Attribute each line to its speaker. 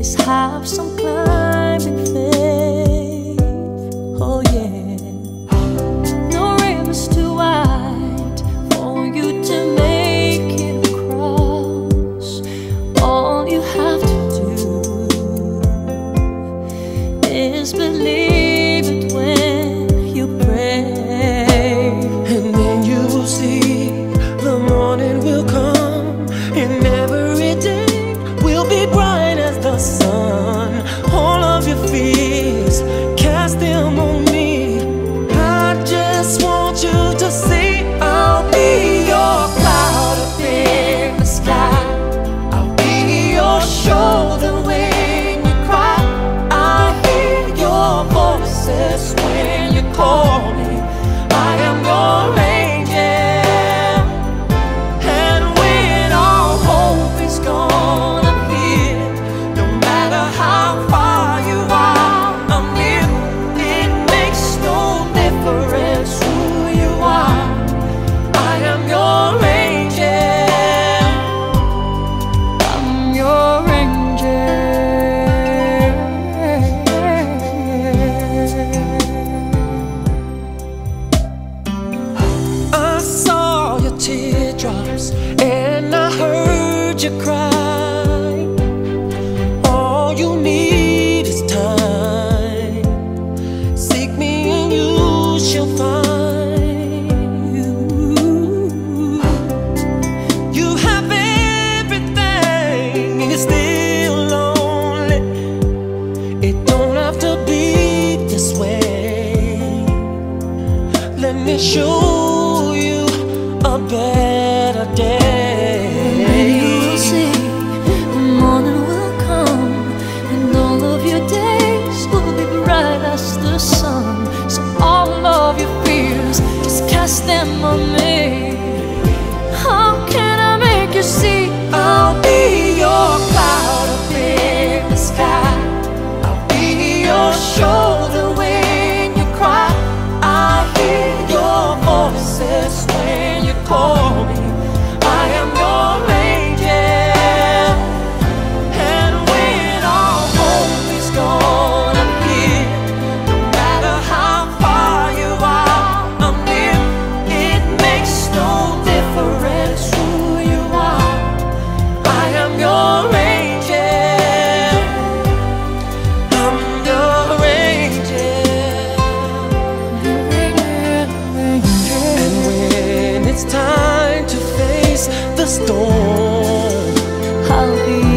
Speaker 1: is have
Speaker 2: some fun. Teardrops, and I heard you
Speaker 1: cry. Storm,
Speaker 2: I'll be